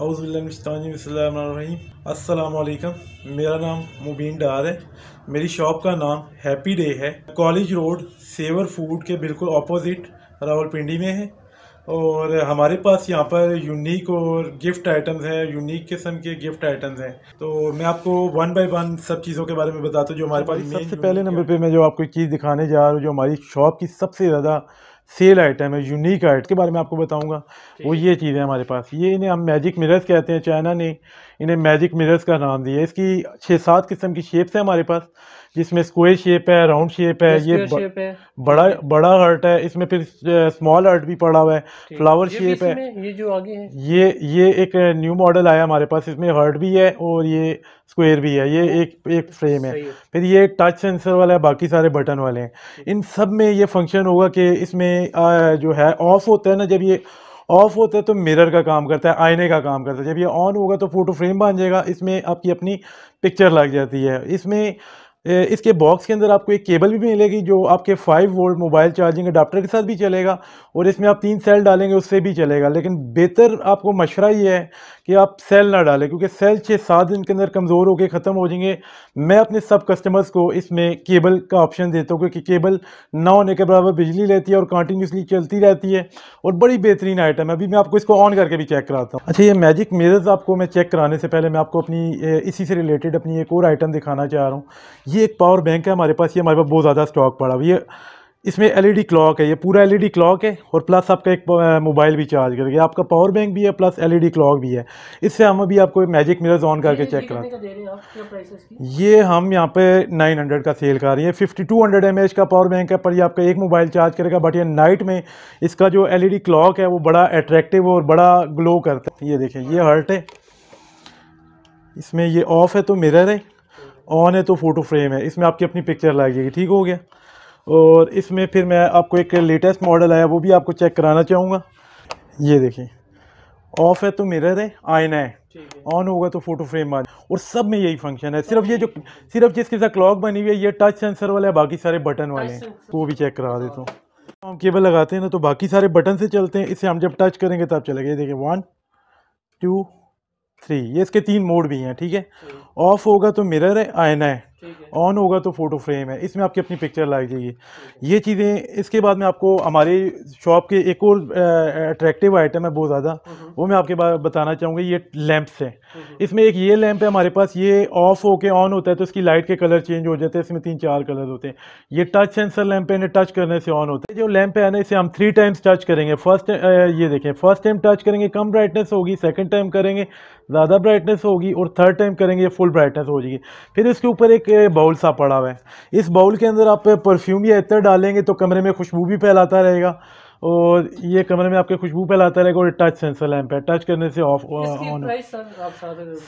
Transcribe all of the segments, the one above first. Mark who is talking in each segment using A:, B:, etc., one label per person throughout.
A: अज़बिल्लाजीम अस्सलाम मेरा नाम मुबीन डार है। मेरी शॉप का नाम हैप्पी डे है। कॉलेज रोड सेवर फ़ूड के बिल्कुल अपोजिट रावलपिंडी में है। और हमारे पास यहाँ पर यूनिक और गिफ्ट आइटम्स हैं यूनिक किस्म के गिफ्ट आइटम्स हैं। तो मैं आपको वन बाय वन सब चीज़ों के बारे में बताता हूँ जो हमारे पास सबसे पहले नंबर पे मैं जो आपको एक चीज़ दिखाने जा रहा हूँ जो हमारी शॉप की सबसे ज़्यादा सेल आइटम है यूनिक आइट के बारे में आपको बताऊँगा। वो ये चीज़ है हमारे पास। ये इन्हें हम मैजिक मिरर्स कहते हैं चाइना ने इन्हें मैजिक मिरर्स का नाम दिया इसकी छः सात किस्म की शेप्स है हमारे पास जिसमें स्क्वेयर शेप है राउंड शेप है ये ब, शेप है। बड़ा बड़ा हर्ट है इसमें फिर स्मॉल हर्ट भी पड़ा हुआ है फ्लावर शेप है।
B: ये जो आगे है।
A: ये ये एक न्यू मॉडल आया हमारे पास इसमें हर्ट भी है और ये स्क्वेयर भी है। ये एक एक फ्रेम है। फिर ये टच सेंसर वाला है बाकी सारे बटन वाले हैं। इन सब में ये फ़ंक्शन होगा कि इसमें जो है ऑफ़ होता है ना जब ये ऑफ़ होता है तो मिरर का काम करता है, आईने का काम करता है। जब ये ऑन होगा तो फ़ोटो फ्रेम बन जाएगा, इसमें आपकी अपनी पिक्चर लग जाती है। इसमें इसके बॉक्स के अंदर आपको एक केबल भी मिलेगी जो आपके 5 वोल्ट मोबाइल चार्जिंग अडाप्टर के साथ भी चलेगा और इसमें आप तीन सेल डालेंगे, उससे भी चलेगा। लेकिन बेहतर आपको मशवरा ये है कि आप सेल ना डालें, क्योंकि सेल छः सात दिन के अंदर कमज़ोर होकर ख़त्म हो जाएँगे। मैं अपने सब कस्टमर्स को इसमें केबल का ऑप्शन देता हूँ, क्योंकि केबल ना होने के बराबर बिजली लेती है और कंटिन्यूसली चलती रहती है और बड़ी बेहतरीन आइटम है। अभी मैं आपको इसको ऑन करके भी चेक कराता हूँ। अच्छा ये मैजिक मिरर्स आपको मैं चेक कराने से पहले मैं आपको अपनी इसी से रिलेटेड अपनी एक और आइटम दिखाना चाह रहा हूँ। ये एक पावर बैंक है हमारे पास ये हमारे पास बहुत ज़्यादा स्टॉक पड़ा हुआ ये इसमें एलईडी क्लॉक है ये पूरा एलईडी क्लॉक है और प्लस आपका एक मोबाइल भी चार्ज करेंगे। आपका पावर बैंक भी है प्लस एलईडी क्लॉक भी है। इससे हम अभी आपको मैजिक मिरर्स ऑन करके चेक करा। ये हम यहाँ पे 900 का सेल कर रही है। 5200 हंड्रेड का पावर बैंक है पर ये आपका एक मोबाइल चार्ज करेगा बट ये नाइट में इसका जो एलईडी क्लॉक है वो बड़ा अट्रैक्टिव और बड़ा ग्लो करता है। ये देखें ये हर्ट है। इसमें ये ऑफ़ है तो मिरर है। ऑन है तो फ़ोटो फ्रेम है। इसमें आपकी अपनी पिक्चर लग जाएगी ठीक हो गया? और इसमें फिर मैं आपको एक लेटेस्ट मॉडल आया वो भी आपको चेक कराना चाहूँगा। ये देखिए ऑफ़ है तो मिरर है आईना है। ऑन होगा तो फ़ोटो फ्रेम आ और सब में यही फ़ंक्शन है। सिर्फ़ ये जो सिर्फ़ जिसके साथ क्लॉक बनी हुई है ये टच सेंसर वाला है बाकी सारे बटन वाले हैं। तो वो भी चेक करा देता हूँ। हम केबल लगाते हैं ना तो बाकी सारे बटन से चलते हैं। इसे हम जब टच करेंगे तब चलेगा। ये देखिए वन टू थ्री ये इसके तीन मोड भी हैं ठीक है? ऑफ़ होगा तो मिरर है आयना है। ऑन होगा तो फ़ोटो फ्रेम है। इसमें आपकी अपनी पिक्चर लग जाएगी। ये चीज़ें इसके बाद में आपको हमारी शॉप के एक और अट्रैक्टिव आइटम है बहुत ज़्यादा। वो मैं आपके बाद बताना चाहूँगा ये लैंप्स हैं। इसमें एक ये लैंप है हमारे पास ये ऑफ़ होके ऑन होता है तो इसकी लाइट के कलर चेंज हो जाते हैं। इसमें तीन चार कलर होते हैं। ये टच सेंसर लैंप है इन्हें टच करने से ऑन होता है। जो लैंप है ना इसे हम थ्री टाइम्स टच करेंगे। फ़र्स्ट ये देखें। फ़र्स्ट टाइम टच करेंगे कम ब्राइटनेस होगी। सेकेंड टाइम करेंगे ज़्यादा ब्राइटनेस होगी। और थर्ड टाइम करेंगे फुल ब्राइटनेस हो जाएगी। फिर इसके ऊपर एक बाउल सा पड़ा हुआ है। इस बाउल के अंदर आप परफ्यूम या इतर डालेंगे तो कमरे में खुशबू भी फैलाता रहेगा। और ये कमरे में आपके खुशबू फैलाता रहेगा और टच सेंसर लैंप है। टच करने से ऑफ़ ऑन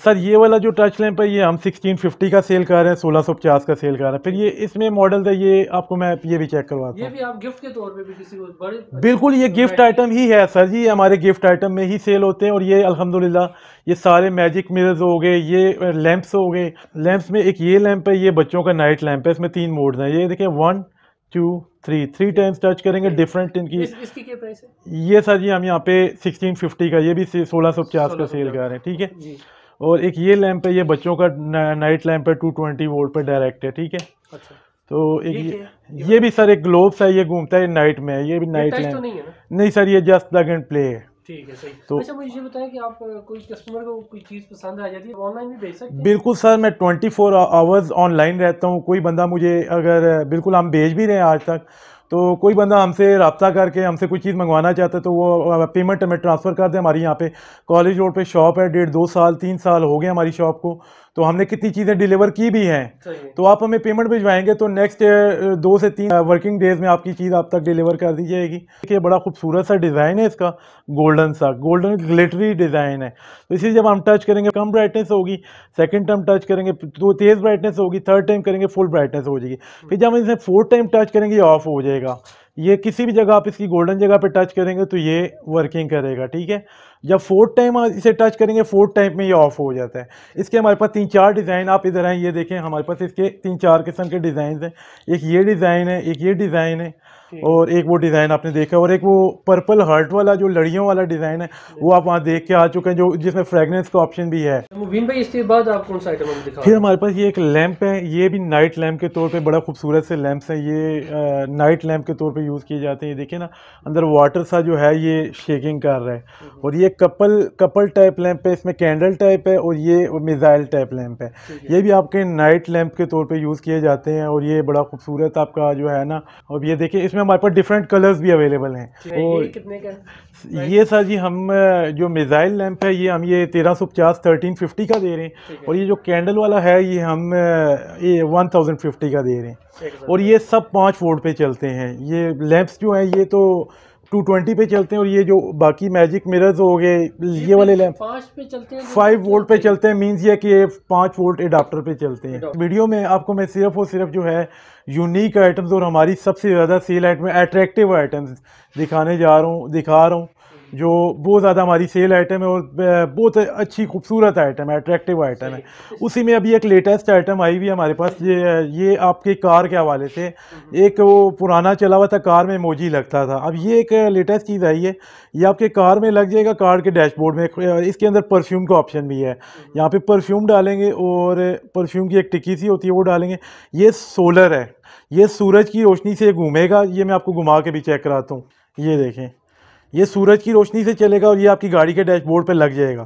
A: सर ये वाला जो टच लैंप है ये हम 1650 का सेल कर रहे हैं 1650 का सेल कर रहे हैं। फिर ये इसमें मॉडल है ये आपको मैं ये भी चेक करवाता
B: हूँ। आप गिफ्ट के तौर पे भी किसी को बड़े
A: बिल्कुल ये गिफ्ट आइटम ही है सर जी। हमारे गिफ्ट आइटम में ही सेल होते हैं और ये अलहमदिल्ला ये सारे मैजिक मिरर्स हो गए ये लैंप्स हो गए। लैंप्स में एक ये लैंप है ये बच्चों का नाइट लैंप है। इसमें तीन मोड हैं। ये देखें one two three three times touch करेंगे डिफरेंट इनकी
B: इस, इसकी क्या प्राइस है?
A: ये सर जी हम यहाँ पे 1650 का ये भी सोलह सौ पचास का सेल कर रहे हैं ठीक है? और एक ये लैम्प है ये बच्चों का नाइट लैम्प है टू ट्वेंटी वोल्ट पर डायरेक्ट है ठीक है? अच्छा। तो एक ये, ये, ये भी सर एक ग्लोब्स है ये घूमता है नाइट में ये भी नाइट तो नहीं, नहीं सर ये जस्ट प्लग एंड प्ले है।
B: ठीक है सही। तो अच्छा मुझे बताएँ कि आप कोई कस्टमर को कोई चीज़ पसंद आ जाती है ऑनलाइन भी भेज सकते हैं?
A: बिल्कुल सर मैं 24 फोर आवर्स ऑनलाइन रहता हूँ। कोई बंदा मुझे अगर बिल्कुल हम भेज भी रहे हैं आज तक तो कोई बंदा हमसे रबता करके हमसे कोई चीज़ मंगवाना चाहता है तो वो पेमेंट हमें ट्रांसफ़र कर दे हमारी यहाँ पे। कॉलेज रोड पे शॉप है डेढ़ दो साल तीन साल हो गए हमारी शॉप को। तो हमने कितनी चीज़ें डिलीवर की भी हैं। तो आप हमें पेमेंट भिजवाएँगे तो नेक्स्ट दो से तीन वर्किंग डेज़ में आपकी चीज़ आप तक डिलीवर कर दी जाएगी। देखिए बड़ा खूबसूरत सा डिज़ाइन है इसका गोल्डन सा। गोल्डन ग्लिटरी डिज़ाइन है। तो इसी जब हम टच करेंगे कम ब्राइटनेस होगी सेकेंड टाइम टच करेंगे तो तेज़ ब्राइटनेस होगी थर्ड टाइम करेंगे फुल ब्राइटनेस हो जाएगी। फिर जब हम इसे फोर्थ टाइम टच करेंगे ये ऑफ़ हो जाएगा। ये किसी भी जगह आप इसकी गोल्डन जगह पे टच करेंगे तो ये वर्किंग करेगा ठीक है? जब फोर्थ टाइम इसे टच करेंगे फोर्थ टाइम में ये ऑफ़ हो जाता है। इसके हमारे पास तीन चार डिज़ाइन आप इधर आए ये देखें हमारे पास इसके तीन चार किस्म के डिज़ाइन हैं। एक ये डिज़ाइन है एक ये डिज़ाइन है और एक वो डिज़ाइन आपने देखा और एक वो पर्पल हार्ट वाला जो लड़ियों वाला डिज़ाइन है वो आप वहाँ देख के आ चुके हैं जो जिसमें फ्रेगनेंस का ऑप्शन भी है।
B: मुबीन भाई इसके बाद आप कौन सा आइटम दिखा
A: फिर हमारे पास ये एक लैंप है ये भी नाइट लैंप के तौर पे बड़ा खूबसूरत से लैंप्स हैं। ये आ, नाइट लैंप के तौर पे यूज़ किए जाते हैं ये देखिए ना अंदर वाटर सा जो है ये शेकिंग कर रहा है। हम्म। और ये कपल कपल टाइप लैंप है इसमें कैंडल टाइप है और ये मिज़ाइल टाइप लैंप है। ये भी आपके नाइट लैंप के तौर पर यूज़ किए जाते हैं और ये बड़ा खूबसूरत आपका जो है ना और ये देखिए इसमें हमारे पास डिफरेंट कलर्स भी अवेलेबल हैं। और
B: कितने का
A: ये सर जी हम जो मिज़ाइल लैंप है ये हम ये तेरह सौ पचास थर्टीन फिफ्टी का दे रहे हैं। और ये जो कैंडल वाला है ये हम ये वन थाउज़ेंड फिफ्टी का दे रहे हैं। और ये सब पाँच वोल्ट पे चलते हैं। ये लैंप्स जो हैं ये तो टू ट्वेंटी पे चलते हैं और ये जो बाकी मैजिक मिरर्स हो गए ये वाले लैंप
B: पे चलते हैं
A: फाइव वोल्ट पे चलते हैं मीन्स ये कि ये पाँच वोल्ट एडाप्टर पे चलते हैं। वीडियो में आपको मैं सिर्फ़ और सिर्फ़ जो है यूनिक आइटम्स और हमारी सबसे ज़्यादा सेल आइटम अट्रैक्टिव आइटम्स दिखाने जा रहा हूँ दिखा रहा हूँ। जो बहुत ज़्यादा हमारी सेल आइटम है और बहुत अच्छी खूबसूरत आइटम है अट्रैक्टिव आइटम है। उसी में अभी एक लेटेस्ट आइटम आई हुई है हमारे पास ये ये आपके कार के हवाले से। एक वो पुराना चला हुआ था कार में मोजी लगता था। अब ये एक लेटेस्ट चीज़ आई है। ये आपके कार में लग जाएगा कार के डैशबोर्ड में। इसके अंदर परफ्यूम का ऑप्शन भी है। यहाँ पे परफ्यूम डालेंगे और परफ्यूम की एक टिक्की सी होती है वो डालेंगे। ये सोलर है। ये सूरज की रोशनी से घूमेगा ये मैं आपको घुमा के भी चेक कराता हूँ। ये देखें। ये सूरज की रोशनी से चलेगा और ये आपकी गाड़ी के डैशबोर्ड पे लग जाएगा।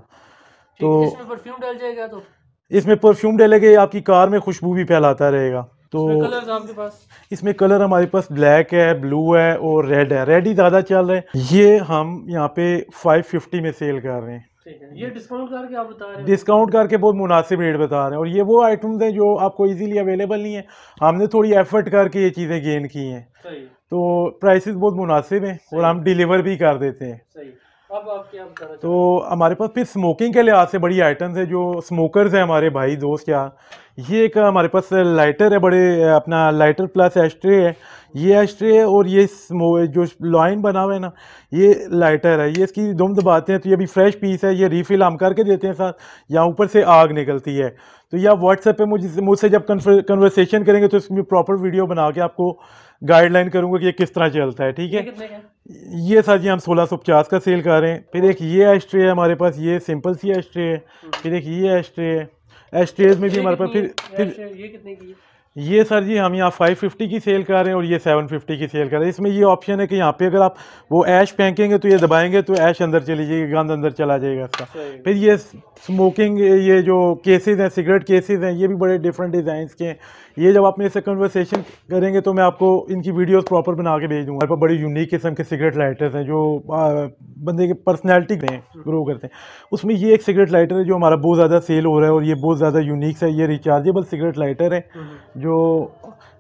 B: तो इसमें परफ्यूम डाल जाएगा तो?
A: इसमें परफ्यूम डालेगा ये आपकी कार में खुशबू भी फैलाता रहेगा। तो
B: कलर आपके पास?
A: इसमें कलर हमारे पास ब्लैक है ब्लू है और रेड है। रेड ही ज़्यादा चल रहे हैं। ये हम यहाँ पे 550 में सेल कर रहे हैं।
B: ये डिस्काउंट करके आप बता रहे हैं?
A: डिस्काउंट करके बहुत मुनासिब रेट बता रहे हैं। और ये वो आइटम्स हैं जो आपको इजीली अवेलेबल नहीं है। हमने थोड़ी एफर्ट करके ये चीज़ें गेन की हैं। तो प्राइसेस बहुत मुनासिब हैं और हम डिलीवर भी कर देते हैं।
B: अब आप क्या
A: तो हमारे पास फिर स्मोकिंग के लिहाज से बड़ी आइटम्स है जो स्मोकर्स हैं हमारे भाई दोस्त क्या ये एक हमारे पास लाइटर है बड़े अपना लाइटर प्लस एस्ट्रे है। ये एस्ट्रे है और ये जो लाइन बना हुआ है ना ये लाइटर है। ये इसकी दुम दबाते हैं तो ये अभी फ्रेश पीस है ये रीफिल हम करके देते हैं साथ। यहाँ ऊपर से आग निकलती है। तो ये व्हाट्सएप पे मुझे मुझसे जब कन्वर्सेशन करेंगे तो इसमें प्रॉपर वीडियो बना के आपको गाइडलाइन करूँगा कि ये किस तरह चलता है ठीक है? ये सर जी हम सोलह सौ पचास का सेल कर। रहे हैं फिर एक ये एस्ट्रे है हमारे पास ये सिंपल सी एस्ट्रे है। हम्म। फिर एक ये एस्ट्रे है। एस्ट्रेज में भी हमारे पास फिर फिर
B: ये कितने की?
A: ये सर जी हम यहाँ 550 की सेल कर रहे हैं और ये 750 की सेल कर रहे हैं। इसमें ये ऑप्शन है कि यहाँ पे अगर आप वो ऐश फेंकेंगे तो ये दबाएँगे तो ऐश अंदर चली जाएगी गंद अंदर चला जाएगा इसका। फिर ये स्मोकिंग ये जो केसेस हैं सिगरेट केसेस हैं ये भी बड़े डिफरेंट डिज़ाइन के हैं। ये जब आप मेरे से कन्वर्सेशन करेंगे तो मैं आपको इनकी वीडियोस प्रॉपर बना के भेज दूँगा हमारे पास बड़ी यूनिक किस्म के सिगरेट लाइटर्स हैं जो बंदे के पर्सनैलिटी में ग्रो करते हैं उसमें ये एक सिगरेट लाइटर है जो हमारा बहुत ज़्यादा सेल हो रहा है और ये बहुत ज़्यादा यूनिक है ये रिचार्जेबल सिगरेट लाइटर है हम्म। जो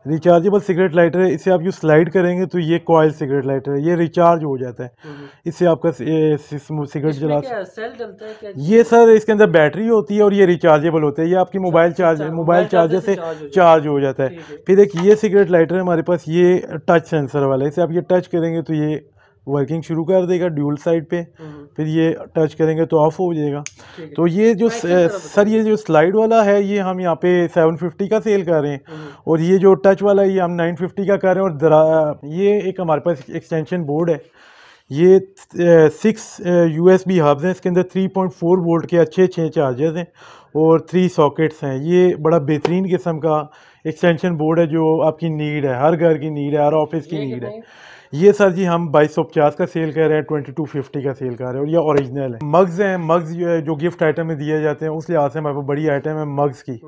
A: रिचार्जेबल सिगरेट लाइटर है इसे आप यू स्लाइड करेंगे तो ये कॉयल सिगरेट लाइटर है ये रिचार्ज हो जाता है। हम्म। इससे आपका सिगरेट जला
B: है
A: ये सर इसके अंदर बैटरी होती है और ये रिचार्जेबल होता है। ये आपकी मोबाइल चार्ज मोबाइल चार्जर से चार्ज हो जाता है। फिर एक ये सिगरेट लाइटर है हमारे पास ये टच सेंसर वाला है इसे आप ये टच करेंगे तो ये वर्किंग शुरू कर देगा ड्यूल साइड पे हम्म। फिर ये टच करेंगे तो ऑफ़ हो जाएगा। तो ये जो सर ये जो स्लाइड वाला है ये हम यहाँ पे 750 का सेल कर रहे हैं। हम्म। और ये जो टच वाला ये हम 950 का कर रहे हैं। और ये एक हमारे पास एक्सटेंशन बोर्ड है। ये six U S B hubs हैं। इसके अंदर 3.4 वोल्ट के अच्छे अच्छे चार्जर्स हैं और थ्री सॉकेट्स हैं। ये बड़ा बेहतरीन किस्म का एक्सटेंशन बोर्ड है जो आपकी नीड है। हर घर की नीड है हर ऑफ़िस की नीड है। ये सर जी हम बाईस सौ पचास का सेल कर रहे हैं ट्वेंटी टू फिफ्टी का सेल कर रहे हैं और ये ओरिजिनल है। मग्स हैं मग्ज़ जो है जो गिफ्ट आइटम में दिए जाते हैं उस लिहाज से हमारे पास बड़ी आइटम है मग्स की।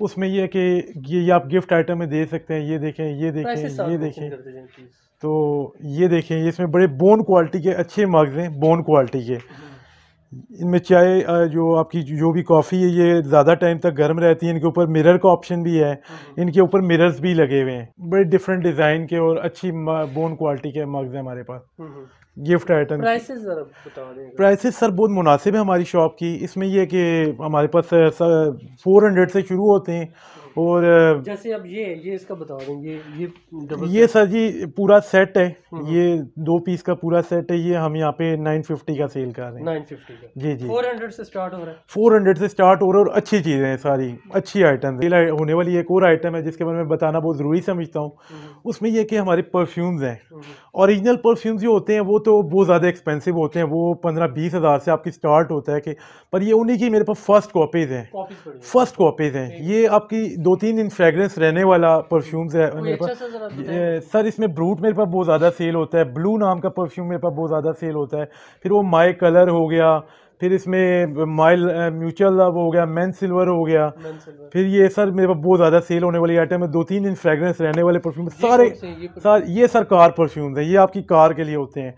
A: उसमें यह है कि ये आप गिफ्ट आइटम में दे सकते हैं ये देखें ये देखें ये देखें। तो ये देखें इसमें बड़े बोन क्वालिटी के अच्छे मग्स हैं बोन क्वालिटी के। हम्म। इनमें चाय जो आपकी जो भी कॉफ़ी है ये ज़्यादा टाइम तक गर्म रहती है इनके ऊपर मिरर का ऑप्शन भी है। हम्म। इनके ऊपर मिरर्स भी लगे हुए हैं। बड़े डिफरेंट डिज़ाइन के और अच्छी बोन क्वालिटी के मग्स हैं हमारे पास। गिफ्ट आइटम प्राइसेस सर बहुत मुनासिब है हमारी शॉप की। इसमें यह कि हमारे पास फोर हंड्रेड से शुरू होते हैं। और
B: जैसे अब ये ये इसका बता दें ये ये डबल
A: ये सर जी पूरा सेट है।
B: हम्म।
A: ये दो पीस का पूरा सेट है। ये हम यहाँ पे 950 का सेल कर रहे हैं।
B: नाइन फिफ्टी का।
A: जी जी।
B: फोर हंड्रेड से स्टार्ट हो रहा है।
A: 400 से स्टार्ट हो रहा है और अच्छी चीज़ें हैं सारी। अच्छी आइटम है। होने वाली एक और आइटम है जिसके बारे में बताना बहुत ज़रूरी समझता हूँ।
B: हम्म,
A: उसमें ये कि हमारे परफ्यूम्स हैं।
B: हम्म,
A: ओरिजिनल परफ्यूम्स जो होते हैं वो तो बहुत ज़्यादा एक्सपेंसिव होते हैं। वो पंद्रह बीस हज़ार से आपकी स्टार्ट होता है कि पर ये उन्हीं की मेरे पास फ़र्स्ट कॉपीज़ हैं। फ़र्स्ट कॉपीज़ हैं। ये आपकी दो तीन दिन फ्रेगरेंस रहने वाला परफ्यूम्स है मेरे
B: अच्छा
A: पास। ये- सर इसमें ब्रूट मेरे पास बहुत ज़्यादा सेल होता है। ब्लू नाम का परफ्यूम मेरे पास बहुत ज़्यादा सेल होता है। फिर वो माई कलर हो गया फिर इसमें माइल म्यूचुअल लव हो गया मैन सिल्वर हो गया।
B: Silver।
A: फिर ये सर मेरे पास बहुत ज़्यादा सेल होने वाली आइटम है। दो तीन दिन फ्रेगरेंस रहने वाले परफ्यूम सारे सर ये सर कार परफ्यूम्स हैं। ये आपकी कार के लिए होते हैं।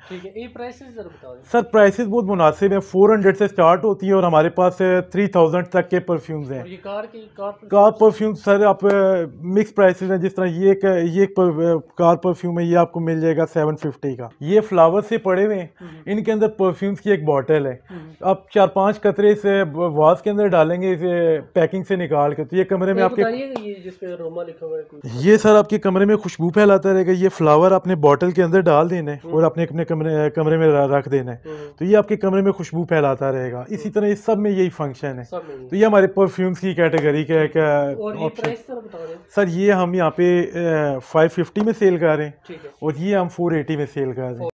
B: है
A: सर प्राइसेस बहुत मुनासिब हैं। फोर हंड्रेड से स्टार्ट होती है और हमारे पास थ्री थाउज़ेंड तक के परफ्यूम्स हैं।
B: कार
A: परफ्यूम सर आप मिक्स प्राइसेस हैं। जिस तरह ये ये कार परफ्यूम है ये आपको मिल जाएगा सेवन फिफ्टी का। ये फ्लावर से पड़े हुए हैं।
B: हम्म,
A: इनके अंदर परफ्यूम्स की एक बॉटल है।
B: हम्म।
A: आप चार पाँच कतरे से वास के अंदर डालेंगे इसे पैकिंग से निकाल के तो ये कमरे में आपके
B: ये जिस पे रोमा लिखा हुआ है
A: ये सर आपके कमरे में खुशबू फैलाता रहेगा ये फ्लावर आपने बॉटल के अंदर डाल देना है और अपने अपने कमरे कमरे में रख देना। है
B: हम्म,
A: तो ये आपके कमरे में खुशबू फैलाता रहेगा। इसी तरह इस सब में यही फ़ंक्शन है। तो ये हमारे परफ्यूम्स की कैटेगरी का एक ऑप्शन सर ये हम यहाँ पे फाइव फिफ्टी में सेल कर रहे
B: हैं।
A: और ये हम फोर एटी में सेल कर रहे हैं।